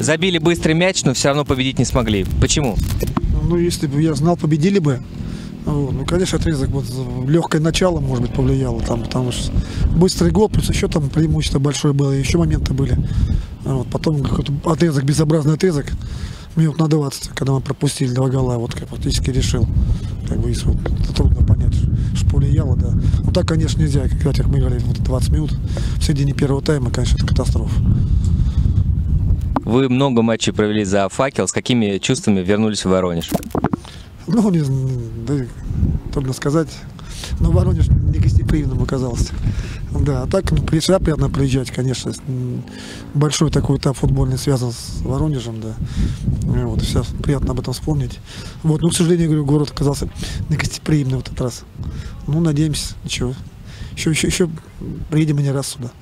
Забили быстрый мяч, но все равно победить не смогли. Почему? Ну, если бы я знал, победили бы. Вот. Ну, конечно, отрезок вот легкое начало, может быть, повлияло там, потому что быстрый гол, плюс еще там преимущество большое было, еще моменты были. Вот. Потом какой-то отрезок, безобразный отрезок, минут на 20, когда мы пропустили два гола, вот как фактически решил. Как бы, если это трудно понять, что повлияло, да. Ну так, конечно, нельзя, во мы играли вот 20 минут в середине первого тайма, конечно, это катастрофа. Вы много матчей провели за факел. С какими чувствами вернулись в Воронеж? Ну, не, да, трудно сказать. Но Воронеж негостеприимным оказался. Да, а так ну, всегда приятно приезжать, конечно. Большой такой этап футбольный связан с Воронежем, да. И Вот, все приятно об этом вспомнить. Вот, ну, к сожалению, говорю, город оказался негостеприимным в этот раз. Ну, надеемся, ничего. Еще, еще, еще приедем не раз сюда.